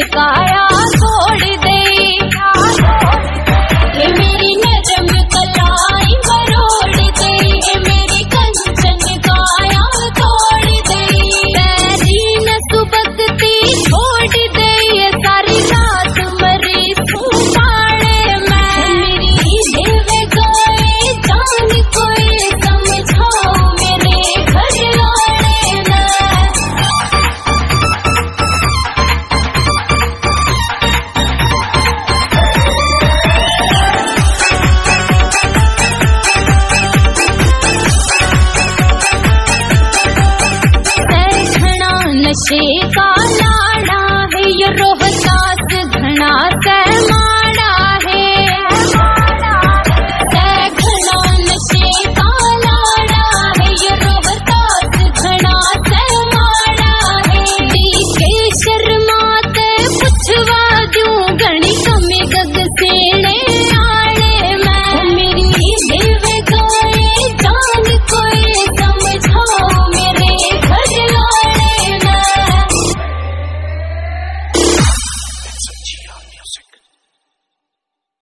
काया का है, ये रोहतास घना से है। घना नशे का है, ये रोहतास घना से माड़ा है। डीके शर्मा ते गणित में गग सेड़े